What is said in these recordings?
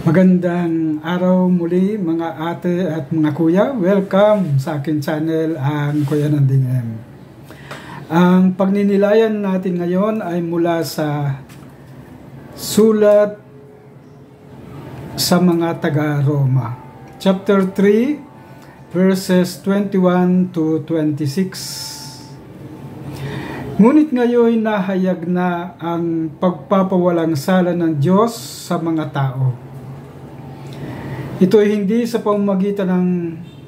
Magandang araw muli mga ate at mga kuya. Welcome sa akin channel ang Kuya Nanding M. Ang pagninilayan natin ngayon ay mula sa sulat sa mga taga-Roma. Chapter 3 verses 21 to 26. Ngunit ngayon nahayag na ang pagpapawalang sala ng Diyos sa mga tao. Ito ay hindi sa pamamagitan ng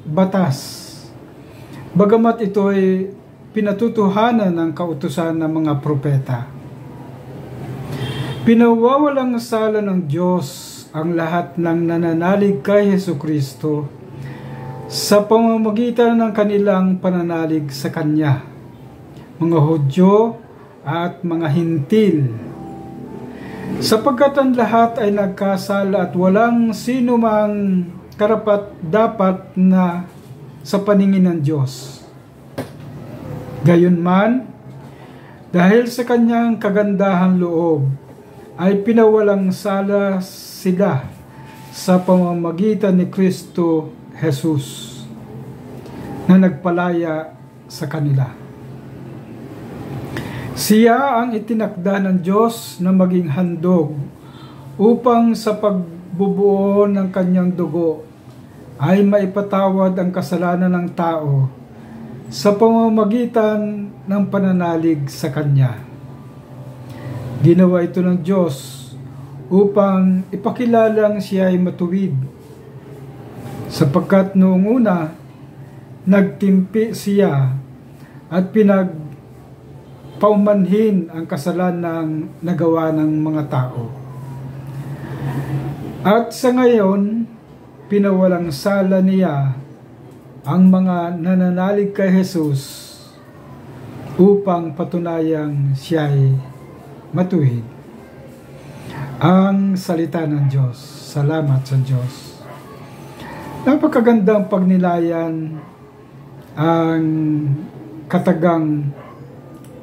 batas. Bagamat ito ay pinatutuhanan ng kautusan ng mga propeta. Pinawawalang sala ng Diyos ang lahat ng nananalig kay Heso Kristo sa pamamagitan ng kanilang pananalig sa Kanya, mga Hudyo at mga Hintil. Sapagkat ang lahat ay nagkasala at walang sino mang karapat dapat na sa paningin ng Diyos. Gayunman, dahil sa kanyang kagandahan loob, ay pinawalang sala sila sa pamamagitan ni Kristo Jesus na nagpalaya sa kanila. Siya ang itinakda ng Diyos na maging handog upang sa pagbubuo ng kanyang dugo ay maipatawad ang kasalanan ng tao sa pamamagitan ng pananalig sa Kanya. Ginawa ito ng Diyos upang ipakilalang siya ay matuwid sapagkat noong una nagtimpi siya at pinag paumanhin ang kasalanan nagawa ng mga tao. At sa ngayon, pinawalang sala niya ang mga nananalig kay Jesus upang patunayang siya'y matuwid. Ang salita ng Diyos. Salamat sa Diyos. Napakagandang pagnilayan ang katagang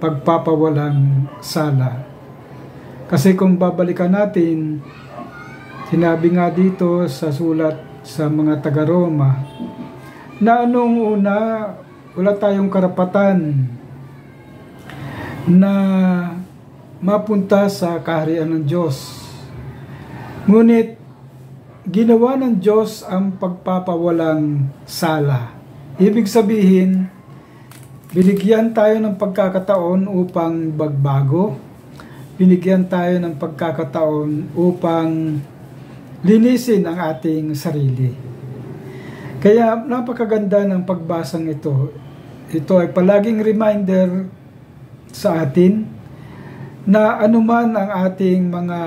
pagpapawalang sala. Kasi kung babalikan natin, sinabi nga dito sa sulat sa mga taga-Roma, na anong una, wala tayong karapatan na mapunta sa kaharian ng Diyos. Ngunit, ginawa ng Diyos ang pagpapawalang sala. Ibig sabihin, binigyan tayo ng pagkakataon upang bagbago. Binigyan tayo ng pagkakataon upang linisin ang ating sarili. Kaya napakaganda ng pagbasang ito. Ito ay palaging reminder sa atin na anuman ang ating mga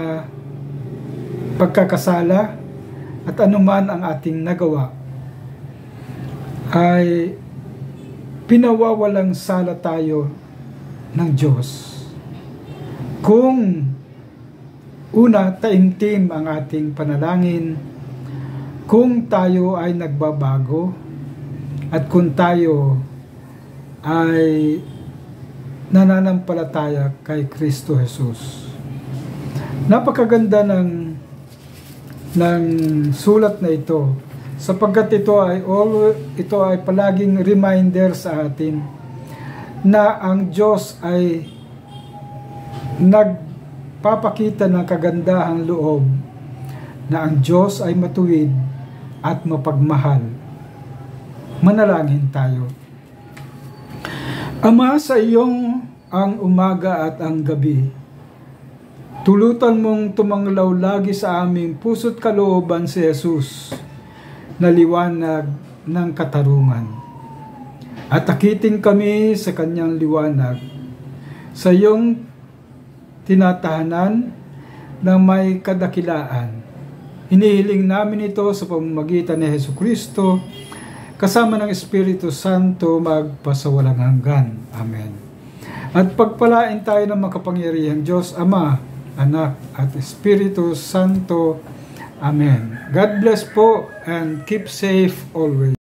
pagkakasala at anuman ang ating nagawa ay pinawawalang sala tayo ng Diyos. Kung una, taimtim ang ating panalangin, kung tayo ay nagbabago, at kung tayo ay nananampalataya kay Kristo Jesus. Napakaganda ng ng sulat na ito sapagkat ito ay all ito ay palaging reminder sa atin na ang Diyos ay nagpapakita ng kagandahang loob na ang Diyos ay matuwid at mapagmahal. Manalangin tayo. Ama, sa iyong ang umaga at ang gabi, tulutan mong tumanglaw lagi sa aming puso't kalooban si Jesus na liwanag ng katarungan. At akitin kami sa kanyang liwanag sa iyong tinatahanan ng may kadakilaan. Inihiling namin ito sa pamamagitan ni Heso Kristo kasama ng Espiritu Santo magpasawalang hanggan. Amen. At pagpalain tayo ng makapangyarihang Diyos, Ama, Anak, at Espiritu Santo. Amen. God bless po and keep safe always.